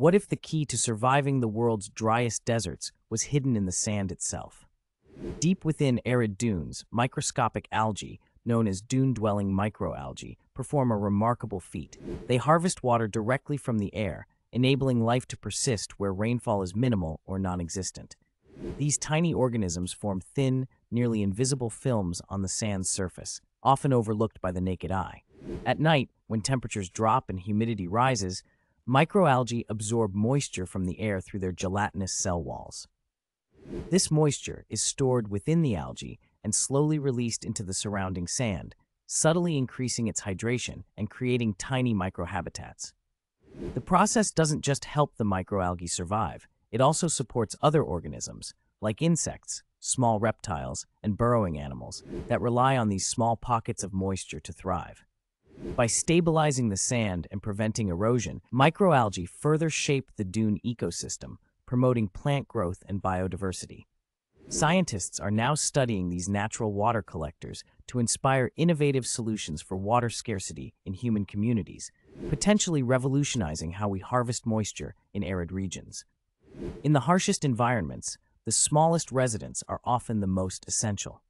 What if the key to surviving the world's driest deserts was hidden in the sand itself? Deep within arid dunes, microscopic algae, known as dune-dwelling microalgae, perform a remarkable feat. They harvest water directly from the air, enabling life to persist where rainfall is minimal or non-existent. These tiny organisms form thin, nearly invisible films on the sand's surface, often overlooked by the naked eye. At night, when temperatures drop and humidity rises, microalgae absorb moisture from the air through their gelatinous cell walls. This moisture is stored within the algae and slowly released into the surrounding sand, subtly increasing its hydration and creating tiny microhabitats. The process doesn't just help the microalgae survive, it also supports other organisms, like insects, small reptiles, and burrowing animals, that rely on these small pockets of moisture to thrive. By stabilizing the sand and preventing erosion, microalgae further shape the dune ecosystem, promoting plant growth and biodiversity. Scientists are now studying these natural water collectors to inspire innovative solutions for water scarcity in human communities, potentially revolutionizing how we harvest moisture in arid regions. In the harshest environments, the smallest residents are often the most essential.